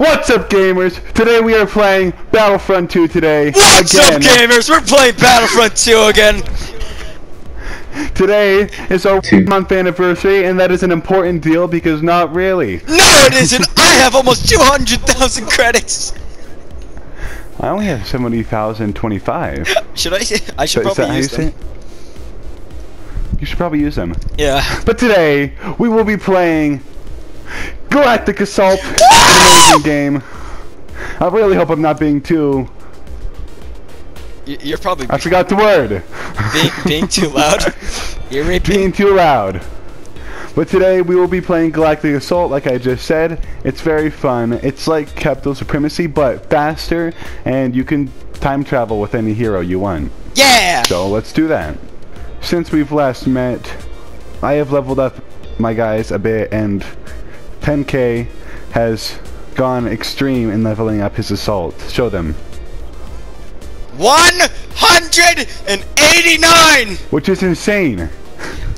What's up, gamers? Today we are playing Battlefront 2 today. What's again. up, gamers? We're playing Battlefront 2 again. Today is our one month anniversary, and that is an important deal because not really. No, it isn't. I have almost 200,000 credits. I only have 70,025. Should I? I should Is probably use say them. You should probably use them. Yeah. But today, we will be playing Galactic Assault, an amazing game. I really hope I'm not being too... You're probably I forgot the word. being, being too loud. You're raping. being too loud. But today we will be playing Galactic Assault, like I just said. It's very fun. It's like Capital Supremacy, but faster, and you can time travel with any hero you want. Yeah. So let's do that. Since we've last met, I have leveled up my guys a bit, and TenK has gone extreme in leveling up his assault. Show them. 189. Which is insane.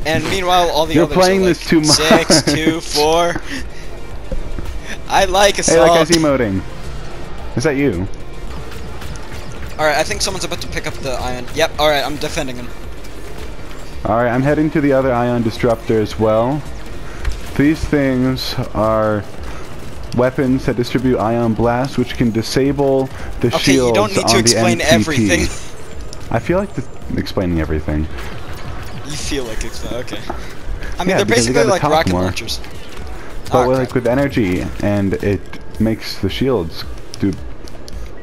And meanwhile, all the You're others playing are like this too much. Six, two, four. I like assault. Hey, that guy's emoting. Is that you? all right, I think someone's about to pick up the ion. Yep. All right, I'm defending him. Alright, I'm heading to the other ion disruptor as well. These things are weapons that distribute ion blast, which can disable the Okay, shields you don't need to explain MTT. everything. I feel like explaining everything. You feel like it's okay. I mean, Yeah, they're basically like rocket more. launchers. But Oh, crap. like with energy, and it makes the shields do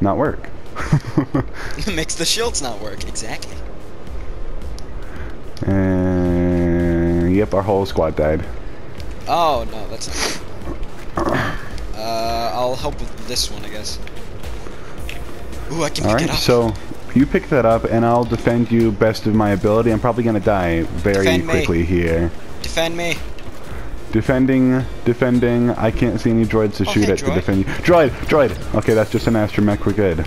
not work. It makes the shields not work. Exactly. and yep, our whole squad died. Oh no, that's not. Uh, I'll help with this one, I guess. Ooh, I can pick Alright, it up. so you pick that up, and I'll defend you best of my ability. I'm probably gonna die very Defend me. quickly here. Defend me. Defending, defending. I can't see any droids to shoot Okay, at to defend you. Droid, droid. Okay, that's just an astromech. We're good.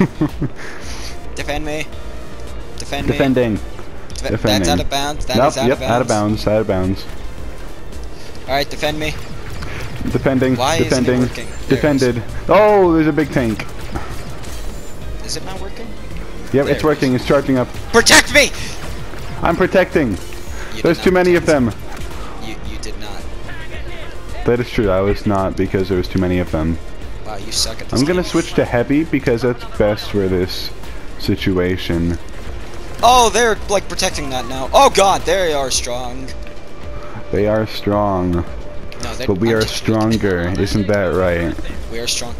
Defend me. Defend me. Defending. Def- That's out of bounds. That is nope, out yep, of bounds. out of bounds. Out of bounds. Alright, defend me. Defending. Why isn't it defending. working? There Defended. Oh, there's a big tank. Is it not working? Yep, There it's it working. It's charging up. Protect me! I'm protecting. You There's too many of them. You, you did not. That is true. I was not because there was too many of them. Wow, you suck at this I'm gonna game. switch to heavy because that's best for this situation. Oh, they're like protecting that now. Oh god, they are strong. They are strong, No, but we are stronger. Isn't that right? We are strong.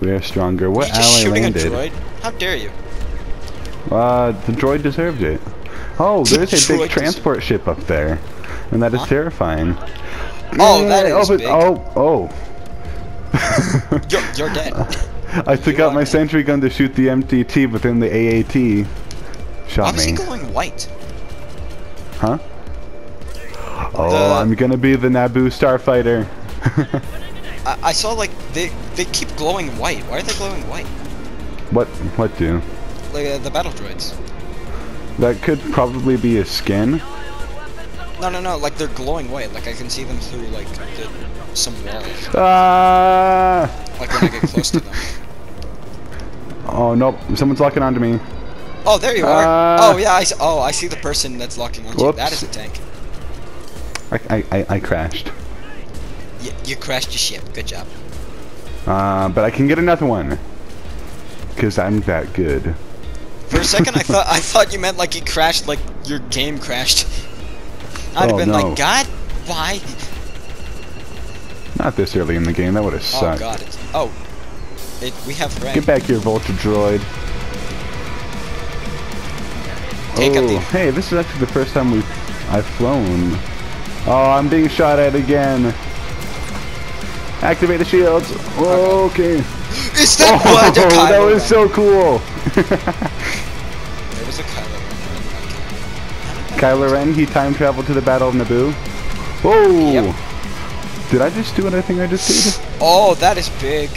We are stronger. What ally landed? How dare you? Uh, the droid deserved it. Oh, there's a big transport ship up there, and that is Huh? terrifying. Oh, that Yeah, is oh, big. Oh, oh. You're, you're dead. I took You out my dead. sentry gun to shoot the MTT, but then the AAT Why shot was he me. glowing white? Huh? Oh, The- I'm gonna be the Naboo starfighter. I, I saw like they they keep glowing white. Why are they glowing white? what? What do? Like uh, the battle droids. That could probably be a skin. No, no, no. Like they're glowing white. Like I can see them through like the, some walls. Ah! Like when I get close to them. Oh nope, someone's locking onto me. Oh, there you are. Uh, oh yeah. I oh I see the person that's locking onto you. That is a tank. I, I, I, crashed. Y- you crashed your ship. Good job. Uh, but I can get another one. Cause I'm that good. For a second, I thought I thought you meant like you crashed, like your game crashed. I'd have Oh, been no. like, God, why? Not this early in the game, that would have sucked. Oh sucked. God, it's oh, it we have rank. Get back here, Vulture Droid. Take oh, the- hey, this is actually the first time we've I've flown. Oh, I'm being shot at again. Activate the shields. Okay. Is that Oh? A that Kylo was so cool. There was a Kylo Ren. Kylo Ren, he time traveled to the Battle of Naboo. Whoa! Yep. Did I just do what I think I just did? Oh, that is big.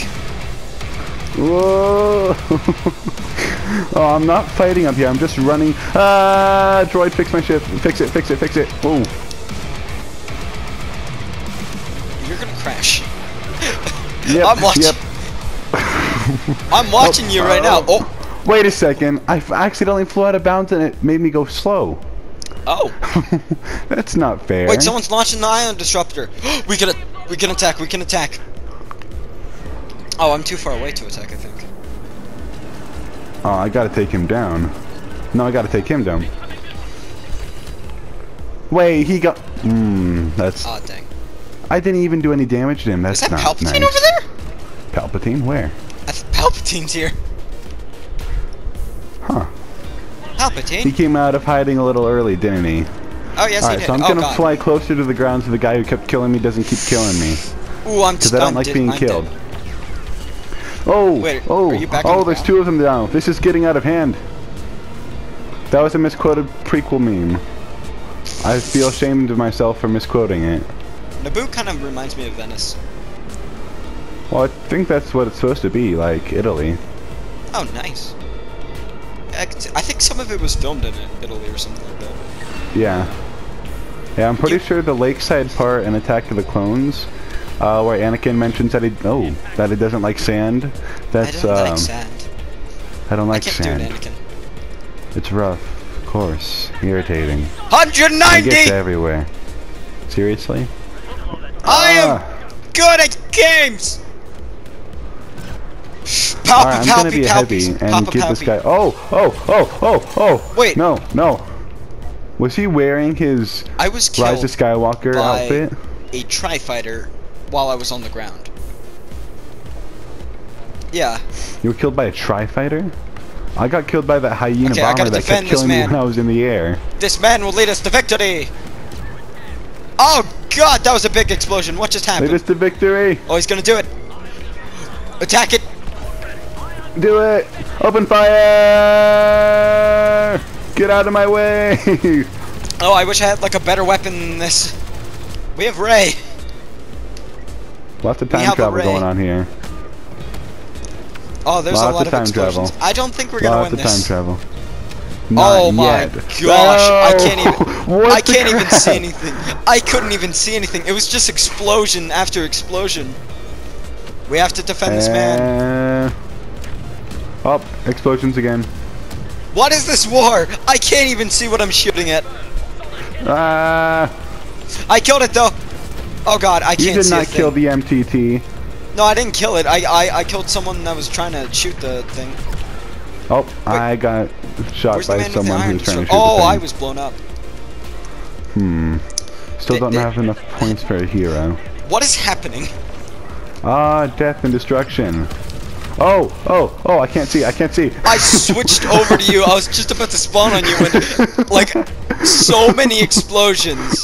Whoa! oh, I'm not fighting up here. I'm just running. Ah! Droid, fix my ship. Fix it, fix it, fix it. Whoa. Crash. Yep, I'm watching. yep. I'm watching you right now. Oh, Wait a second. I f- accidentally flew out of bounds and it made me go slow. oh. That's not fair. Wait, someone's launching the ion disruptor. we can, we can attack. We can attack. Oh, I'm too far away to attack. I think. Oh, I gotta take him down. No, I gotta take him down. Wait, he got. Hmm, that's. Oh, dang. I didn't even do any damage to him. That's Is that not Palpatine nice. over there? Palpatine? Where? Think Palpatine's here. Huh. Palpatine? He came out of hiding a little early, didn't he? oh yes, he Alright, did. so I'm oh gonna god. fly closer to the ground so the guy who kept killing me doesn't keep killing me. Ooh, I'm Because I don't like being I'm killed. dead. Oh! Wait, oh! are you back oh, the there's two of them now. This is getting out of hand. That was a misquoted prequel meme. I feel ashamed of myself for misquoting it. Naboo kind of reminds me of Venice. Well, I think that's what it's supposed to be, like Italy. Oh, nice. I I think some of it was filmed in Italy or something like that. Yeah. Yeah, I'm pretty You- sure the lakeside part in Attack of the Clones, uh, where Anakin mentions that he oh that he doesn't like sand. That's I don't um, like sand. I don't I like can't sand. do it, Anakin. It's rough, of course, irritating. It 190! gets everywhere. Seriously? I am Ah. good at games! Alright, Papa I'm gonna Palpy be heavy and Papa give this guy. Oh, oh, oh, oh, oh! Wait. No, no. Was he wearing his I was Rise of Skywalker by outfit? a tri-fighter while I was on the ground. Yeah. You were killed by a tri-fighter? I got killed by that hyena Okay, bomber that kept killing me when I was in the air. This man will lead us to victory! Oh god, that was a big explosion. What just Lead happened? us to victory! Oh, he's gonna do it. Attack it. Do it! Open fire! Get out of my way! Oh, I wish I had like a better weapon than this. We have Rey. Lots of time travel going on here. Oh, there's Lots a of lot of, time explosions. travel. I don't think we're gonna win this. Lots of time this. Travel. Oh Not my yet. gosh, I can't even I can't even see anything. I couldn't even see anything. It was just explosion after explosion. We have to defend this man. Uh, Oh, explosions again. What is this war? I can't even see what I'm shooting at. Ah! I killed it though. Oh god, I can't did see a not kill the MTT. No, I didn't kill it. I, I I killed someone that was trying to shoot the thing. Oh, I got shot by man with the someone who's trying to shoot Oh, I was blown up. Hmm. Still don't have enough points for a hero. What is happening? Ah, death and destruction. Oh, oh, oh, I can't see, I can't see. I switched over to you. I was just about to spawn on you when, like, so many explosions.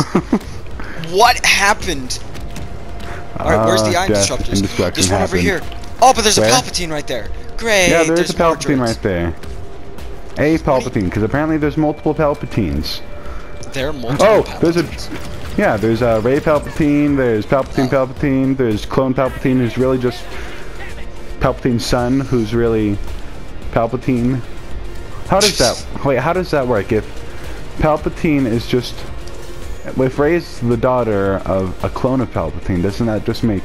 What happened? Alright, where's the Ah, ion disruptors? There's one over here. Oh, but there's Where? a Palpatine right there. Great. Yeah, there's there's a Palpatine droids. right there. A Palpatine, because apparently there's multiple Palpatines. There are multiple Oh, Palpatines. there's a, yeah, there's uh, a Rey Palpatine, there's Palpatine Oh. Palpatine, there's Clone Palpatine, who's really just Palpatine's son, who's really Palpatine. How does that, wait, how does that work? If Palpatine is just, if Rey's the daughter of a clone of Palpatine, doesn't that just make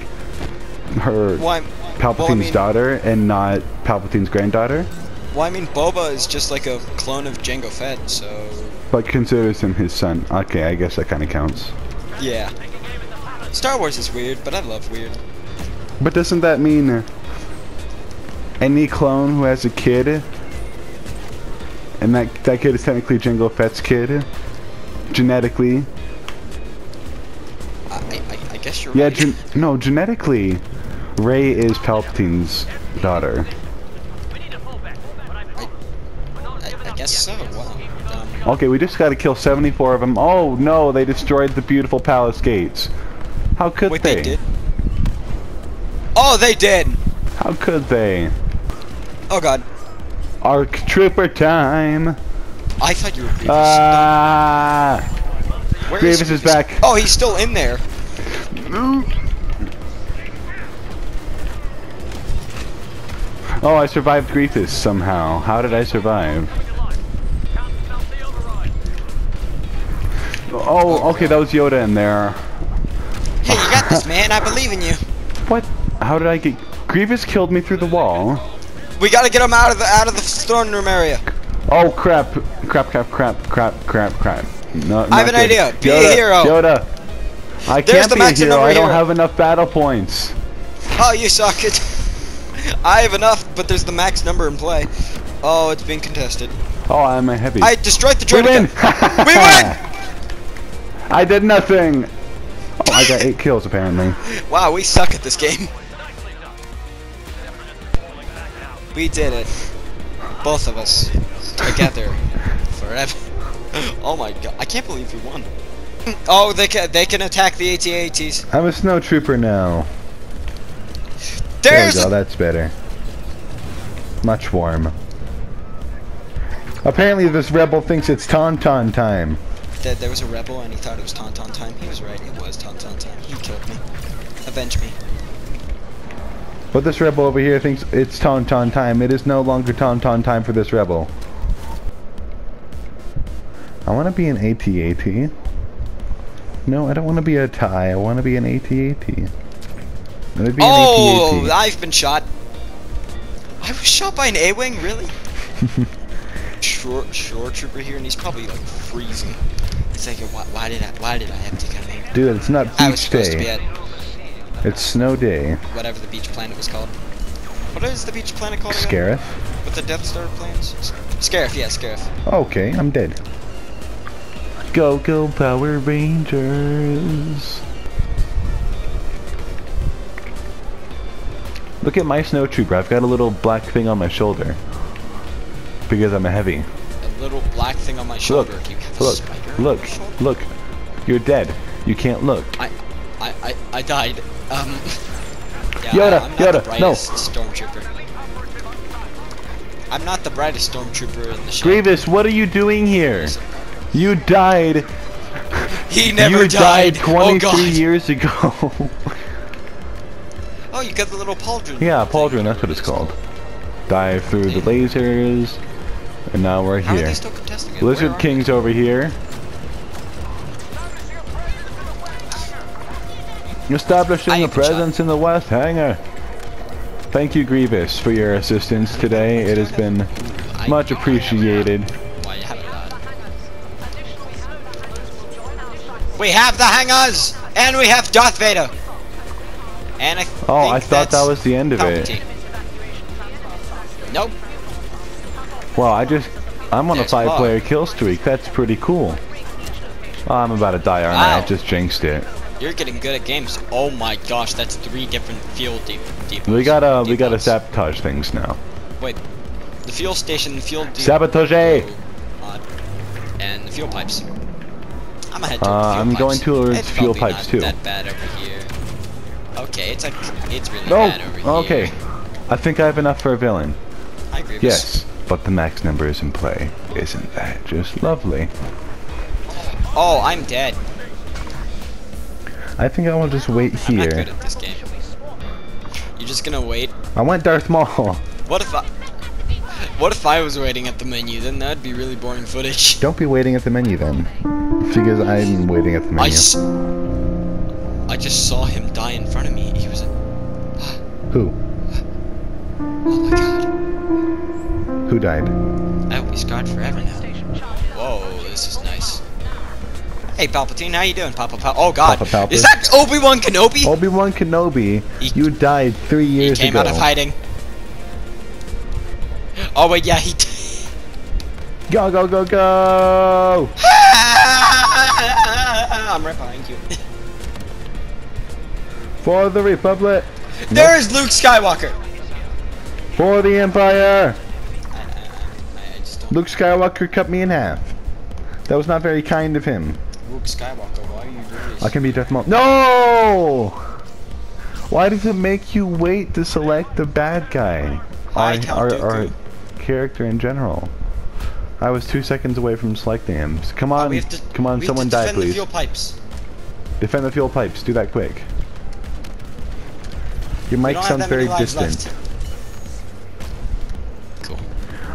her Well, I'm- Palpatine's well, I mean, daughter and not Palpatine's granddaughter? Well, I mean, Boba is just like a clone of Jango Fett, so But considers him his son. Okay, I guess that kind of counts. yeah. Star Wars is weird, but I love weird. But doesn't that mean any clone who has a kid, and that that kid is technically Jango Fett's kid, genetically? I, I, I guess you're Yeah, right. gen no, genetically, Rey is Palpatine's daughter. I, I guess so. Wow. Um, Okay, we just got to kill 74 of them. Oh no, they destroyed the beautiful palace gates. How could wait, they? they did. Oh, they did. How could they? Oh God. Arc Trooper time! I thought you were Grievous. Ah! Where Grievous is back. Oh, he's still in there. Oh, I survived Grievous somehow. How did I survive? Oh, okay, that was Yoda in there. Hey, you got this, man. I believe in you. What? How did I get... Grievous killed me through the wall. We gotta get him out of the out of the throne room area. Oh crap! Crap! Crap! Crap! Crap! Crap! Crap! No, I have an good. idea. Be a Yoda, hero. Yoda. I There's can't be a hero. I don't hero. have enough battle points. Oh, you suck it. I have enough, but there's the max number in play. Oh, it's being contested. Oh, I'm a heavy. I destroyed the we win. We win! I did nothing. Oh, I got eight kills apparently. Wow, we suck at this game. We did it. Both of us. Together. Forever. Oh my god. I can't believe we won. Oh, they can they can attack the AT-ATs. I'm a snow trooper now. There There's we go. That's better. Much warm. Apparently, this rebel thinks it's Tauntaun time. That there was a rebel and he thought it was Tauntaun time. He was right. It was Tauntaun time. He killed me. Avenge me. But this rebel over here thinks it's Tauntaun time. It is no longer Tauntaun time for this rebel. I want to be an AT-AT. No, I don't want to be a tie. I want to be an AT-AT. Be Oh, an AT-AT. I've been shot. I was shot by an A-wing, really? short, short trooper here, and he's probably like freezing. He's thinking, why, why did I, why did I have to come here? Dude, it's not I was beach supposed to be day. at It's snow day. whatever the beach planet was called. What is the beach planet called? again? Scarif? With the Death Star plans. Scarif, yeah, Scarif. Okay, I'm dead. Go, go, Power Rangers. Look at my snow trooper. I've got a little black thing on my shoulder. Because I'm a heavy. A little black thing on my shoulder. You look, look, shoulder? look. You're dead. You can't look. I, I, I, I died. Um. Yeah, Yoda, I, am not Yoda, the no. brightest stormtrooper. I'm not the brightest stormtrooper in the show. Grievous, what are you doing here? You died. He never you died. died oh 23 god. years ago. Oh, you got the little pauldron. yeah. Pauldron, that's what it's called. Dive through the lasers. And now we're How are here. they still contesting it? Where Lizard King's over here. Establishing a presence in the West Hangar. Thank you, Grievous, for your assistance today. It has been much appreciated. Why you haven't died? We have the hangars, and we have Darth Vader. And I Oh, I thought that was the end of it. Nope. Well, I just... I'm on a five-player kill streak. That's pretty cool. Oh, I'm about to die, aren't I? I Wow. just jinxed it. You're getting good at games. Oh my gosh, that's three different fuel deep depots. We gotta, we gotta sabotage things now. Wait, the fuel station, the fuel Sabotage! uh, and the fuel pipes. I'm gonna Uh, the fuel I'm pipes. going towards it's fuel pipes, not too. That bad over here. Okay, it's like it's really No! bad over here. Oh, okay. I think I have enough for a villain. I agree. Yes, but the max number is in play. Isn't that just lovely? Oh, I'm dead. I think I will just wait I'm not good here. at this game. You're just gonna wait. I want Darth Maul. What if I? What if I was waiting at the menu? Then that'd be really boring footage. Don't be waiting at the menu then. Because I'm waiting at the menu. s- I just saw him die in front of me. He was a. Who? Oh my god. Who died? I hope he's scarred forever now. Whoa, this is nice. Hey Palpatine, how you doing, Papa Pal? Oh god, Papa is that Obi Wan Kenobi? Obi-Wan Kenobi, He- you died three years ago. he came ago. out of hiding. Oh wait, yeah, he. Go, go, go, go! I'm right behind you. For the Republic! There's Luke Skywalker. For the Empire! I, I, I, I. Luke Skywalker cut me in half. That was not very kind of him. Luke Skywalker, why are you doing this? I can be Darth Maul. No! Why does it make you wait to select the bad guy? Hi, Our- our, our character in general. I was two seconds away from selecting him. Come Oh, on, have to, come on, we someone have to die, defend the please. fuel pipes. Defend the fuel pipes. Do that quick. Your We mic sounds very distant. left. Cool.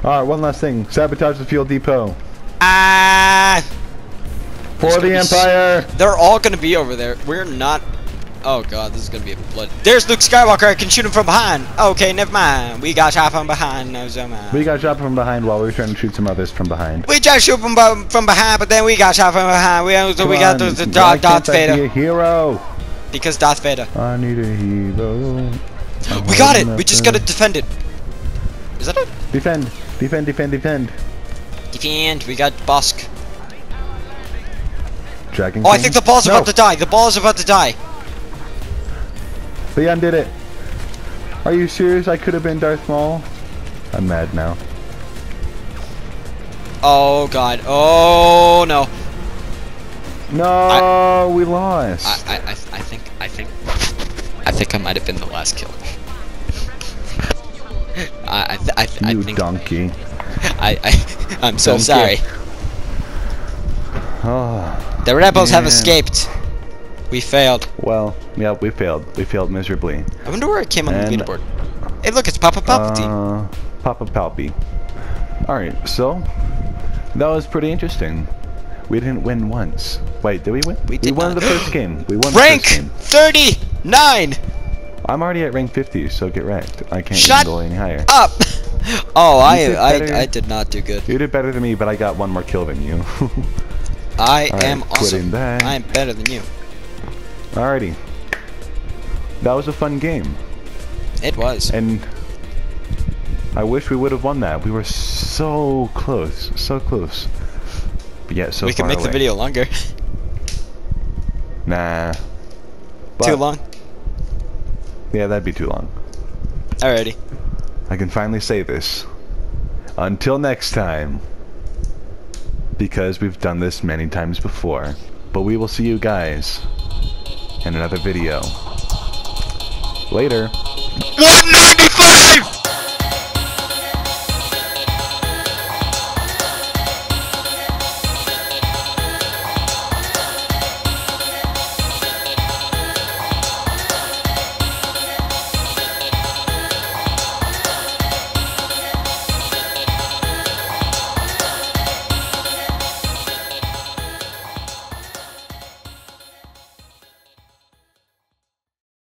Alright, one last thing. Sabotage the fuel depot. Ah! For the gonna be s- Empire! They're all gonna be over there. We're not Oh god, this is gonna be a blood. There's Luke Skywalker. I can shoot him from behind. Okay, never mind. We got shot from behind. No, so mind. We got shot from behind while we were trying to shoot some others from behind. We tried to shoot from, from behind, but then we got shot from behind. We also we Come got the, the why Darth, Darth be Vader a hero. Because Darth Vader. I need a hero. I'm We got it. We just gotta defend it. Is that it? defend, defend, defend, defend. Defend. We got Bossk. Dragon. Oh, I think the ball's no, about to die. The ball is about to die. The undid it. Are you serious? I could have been Darth Maul. I'm mad now. Oh god. Oh no. No, we lost. I, I, I, I think, I think, I might have been the last killer. I, I, th- I, th- I you think, donkey. I, I, I'm so Donkey. sorry. Oh, The rebels have escaped. We failed. well, yeah, we failed. We failed miserably. I wonder where it came on the And- leaderboard. Hey, look, it's Papa Palpatine. Uh, Papa Palpy. Alright, so that was pretty interesting. We didn't win once. Wait, did we win? We did won not. the first game. We won Rank the first game. 39. I'm already at rank 50, so get wrecked. I can't Shut go any higher. Up. Oh, I. I, I did not do good. You did better than me, but I got one more kill than you. I am awesome. that. I am better than you. Alrighty. That was a fun game. It was. And I wish we would have won that. We were so close. So close. But yet so we can make the video longer. Nah. Too long. Yeah, that'd be too long. Alrighty. I can finally say this. Until next time. Because we've done this many times before. But we will see you guys in another video. Later. What?